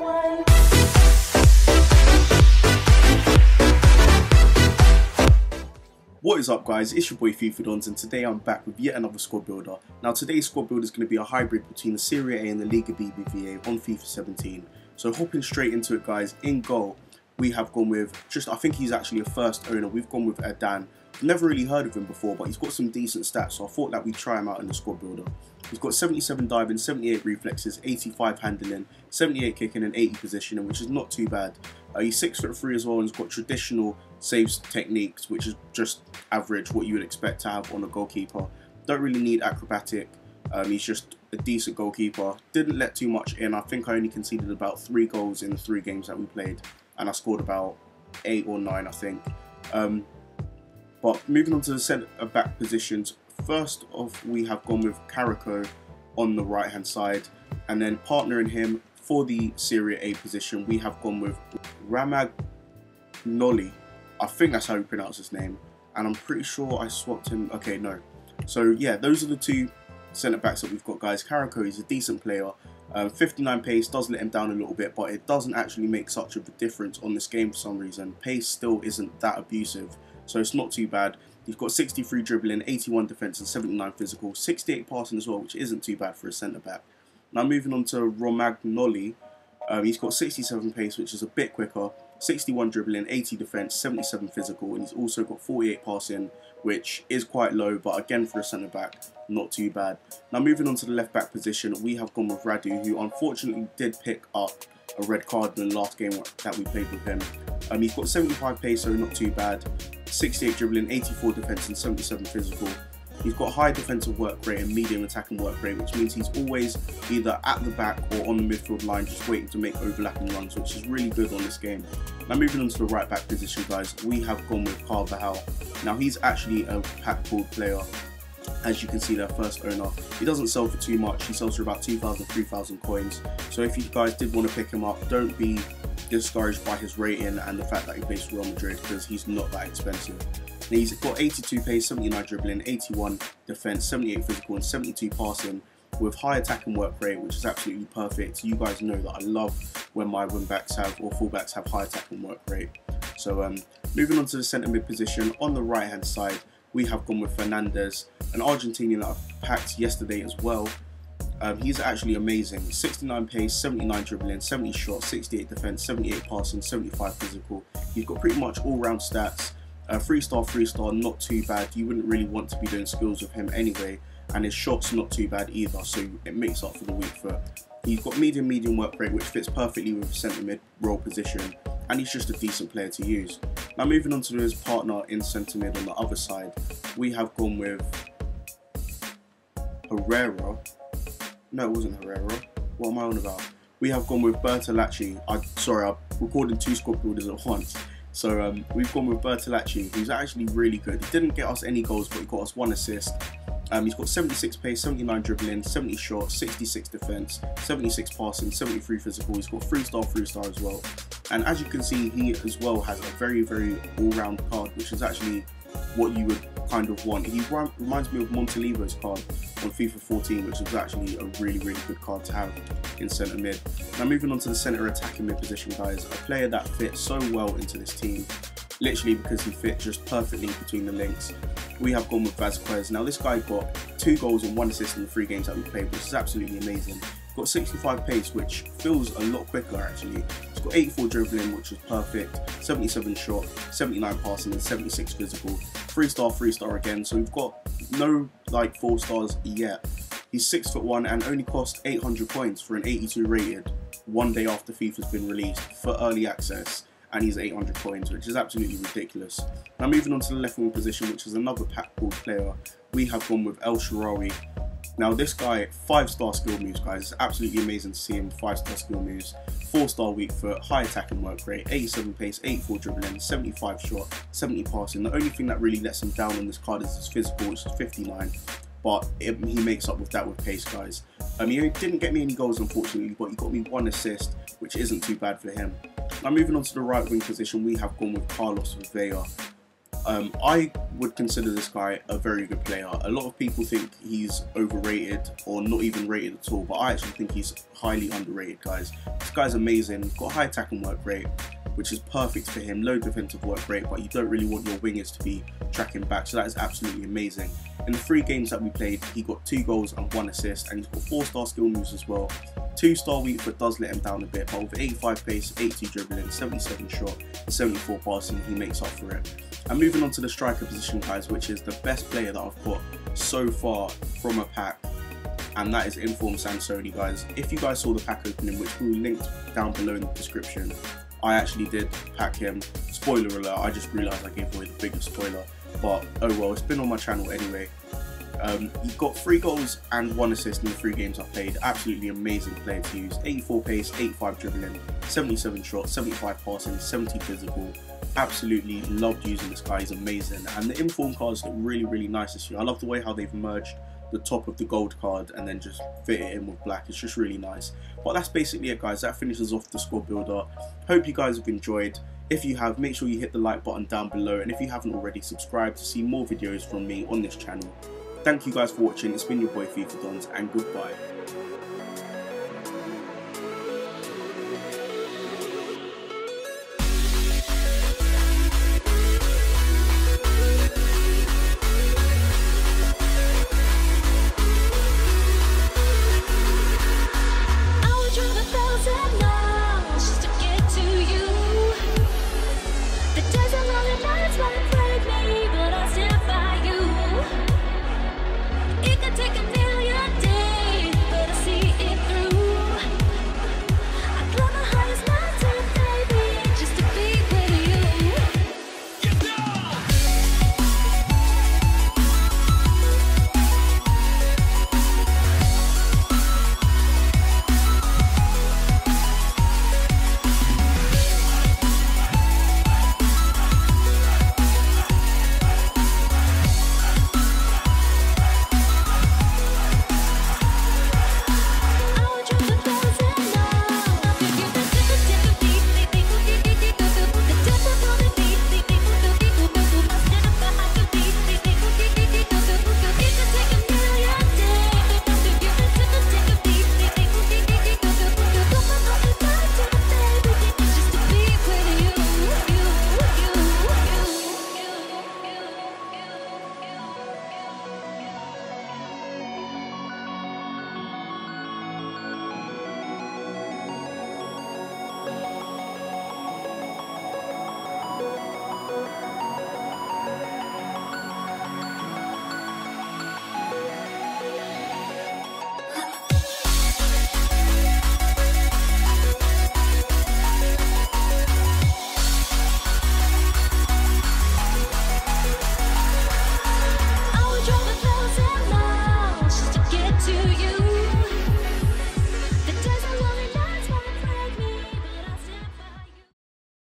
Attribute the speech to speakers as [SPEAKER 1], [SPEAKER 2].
[SPEAKER 1] What is up guys, it's your boy FIFA Donz and today I'm back with yet another squad builder. Now today's squad builder is going to be a hybrid between the Serie A and the Liga BBVA on FIFA 17. So hopping straight into it guys, in goal we have gone with, just I think he's actually a first owner, we've gone with Adan. Never really heard of him before but he's got some decent stats so I thought that we'd try him out in the squad builder. He's got 77 diving, 78 reflexes, 85 handling, 78 kicking and 80 positioning which is not too bad. Uh, he's 6 foot 3 as well and he's got traditional saves techniques, which is just average, what you would expect to have on a goalkeeper. Don't really need acrobatic. Um, he's just a decent goalkeeper. Didn't let too much in. I think I only conceded about three goals in the three games that we played, and I scored about eight or nine, I think. Um, but moving on to the centre back positions, first off we have gone with Carrico on the right hand side, and then partnering him for the Serie A position, we have gone with Ramag Ramagnoli I think that's how you pronounce his name. And I'm pretty sure I swapped him. Okay, no. So yeah, those are the two centre backs that we've got, guys. Carrico is a decent player. Um, 59 pace does let him down a little bit, but it doesn't actually make such of a difference on this game for some reason. Pace still isn't that abusive, so it's not too bad. He's got 63 dribbling, 81 defence, and 79 physical, 68 passing as well, which isn't too bad for a centre back. Now moving on to Romagnoli, um, he's got 67 pace, which is a bit quicker, 61 dribbling, 80 defence, 77 physical, and he's also got 48 passing, which is quite low, but again for a centre back, not too bad. Now moving on to the left back position, we have gone with Radu, who unfortunately did pick up a red card in the last game that we played with him. Um, he's got 75 pace, so not too bad. 68 dribbling, 84 defence, and 77 physical. He's got high defensive work rate and medium attacking work rate, which means he's always either at the back or on the midfield line, just waiting to make overlapping runs, which is really good on this game. Now moving on to the right back position, guys, we have gone with Carl Carvajal. Now he's actually a pack pulled player. As you can see, their first owner. He doesn't sell for too much. He sells for about 2,000, 3,000 coins. So if you guys did want to pick him up, don't be discouraged by his rating and the fact that he plays for Real Madrid because he's not that expensive. Now he's got 82 pace, 79 dribbling, 81 defense, 78 physical, and 72 passing with high attack and work rate, which is absolutely perfect. You guys know that I love when my wing backs have or fullbacks have high attack and work rate. So um, moving on to the centre mid position, on the right hand side, we have gone with Fernandez, an Argentinian that I packed yesterday as well. Um, he's actually amazing. 69 pace, 79 dribbling, 70 shots, 68 defense, 78 passing, 75 physical. He's got pretty much all round stats. Uh, three star, not too bad. You wouldn't really want to be doing skills with him anyway, and his shots not too bad either. So it makes up for the weak foot. He's got medium, medium work rate, which fits perfectly with centre mid role position, and he's just a decent player to use. Now moving on to his partner in centre mid on the other side, we have gone with Herrera. No, it wasn't Herrera. What am I on about? We have gone with Bertolacci. I sorry, I'm recording two squad builders at once. So um, we've gone with Bertolacci, who's actually really good. He didn't get us any goals, but he got us one assist. Um, he's got 76 pace, 79 dribbling, 70 shots, 66 defense, 76 passing, 73 physical. He's got three star, three star as well. And as you can see, he as well has a very, very all-round card, which is actually what you would kind of want. He reminds me of Montolivo's card on FIFA 14, which is actually a really, really good card to have in centre mid. Now moving on to the centre attacking mid position, guys, a player that fits so well into this team, literally because he fit just perfectly between the links. We have gone with Vazquez. Now this guy got two goals and one assist in the three games that we played, which is absolutely amazing. Got 65 pace, which feels a lot quicker actually. It's got 84 dribbling, which is perfect. 77 shot, 79 passing, and 76 physical. Three star, three star again. So we've got no like four stars yet. He's six foot one and only cost 800 points for an 82 rated. One day after FIFA's been released for early access, and he's 800 points, which is absolutely ridiculous. Now moving on to the left wing position, which is another pack ball player, we have gone with El Shaarawy. Now this guy, five star skill moves, guys. It's absolutely amazing to see him. Five star skill moves, four star weak foot, high attacking work rate, 87 pace, 84 dribbling, 75 shot, 70 passing. The only thing that really lets him down on this card is his physical, is 59. But it, he makes up with that with pace, guys. Um, he didn't get me any goals, unfortunately, but he got me one assist, which isn't too bad for him. Now moving on to the right wing position, we have gone with Carlos Vela. Um, I would consider this guy a very good player. A lot of people think he's overrated or not even rated at all, but I actually think he's highly underrated, guys. This guy's amazing, got high tackle work rate, which is perfect for him, low defensive work rate, but you don't really want your wingers to be tracking back, so that is absolutely amazing. In the three games that we played, he got two goals and one assist, and he's got four star skill moves as well. Two star weak foot does let him down a bit, but with 85 pace, 82 dribbling, 77 shot, 74 passing, he makes up for it. And moving on to the striker position, guys, which is the best player that I've got so far from a pack, and that is Inform Sansone, guys. If you guys saw the pack opening, which we'll link down below in the description, I actually did pack him. Spoiler alert, I just realised I gave away the biggest spoiler. But oh well, it's been on my channel anyway. Um, he got three goals and one assist in the three games I played. Absolutely amazing player to use. 84 pace, 85 dribbling, 77 shots, 75 passing, 70 physical. Absolutely loved using this guy. He's amazing. And the inform cards look really, really nice this year. I love the way how they've merged the top of the gold card and then just fit it in with black. It's just really nice. But that's basically it, guys. That finishes off the squad builder. Hope you guys have enjoyed. If you have, make sure you hit the like button down below. And if you haven't already, subscribe to see more videos from me on this channel. Thank you guys for watching. It's been your boy FIFA Donz and goodbye.